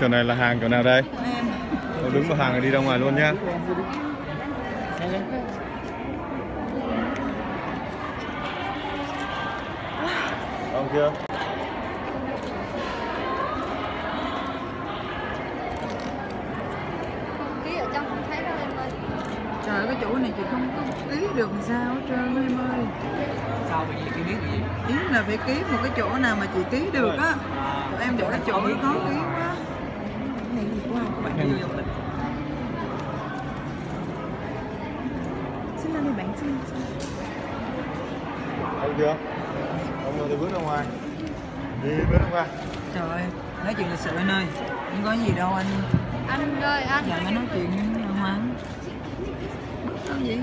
chỗ này là hàng chỗ nào đây? Em. Tôi đứng vào hàng rồi đi ra ngoài luôn nhá. Ông kia ký ở trong không thấy đâu em ơi. Trời ơi, cái chỗ này chị không có ký được làm sao hết trơn em ơi. Sao bởi vì cái biết gì? Ý là phải ký một cái chỗ nào mà chị ký được á. Tụi em chỗ cái chỗ khó ký lên đi bạn xin xin Ông kia Ông ơi tôi bước ra ngoài. Đi bước ra ngoài. Trời ơi nói chuyện lịch sự anh ơi. Không có gì đâu anh. Anh ơi anh. Giờ mới nói chuyện ngoan đâu gì